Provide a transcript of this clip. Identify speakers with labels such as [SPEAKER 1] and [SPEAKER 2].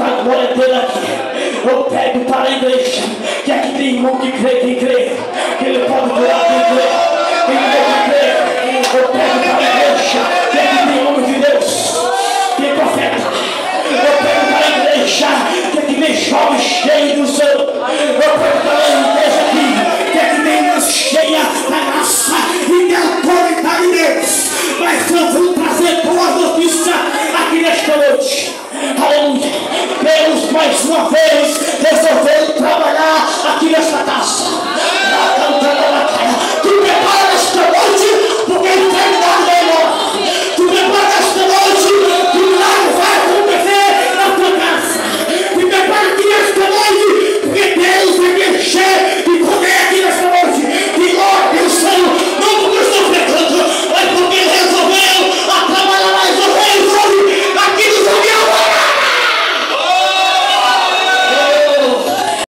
[SPEAKER 1] utakuwa tena upendo para a igreja, que aqui tem um que crê, que crê, que ele pode curar, que.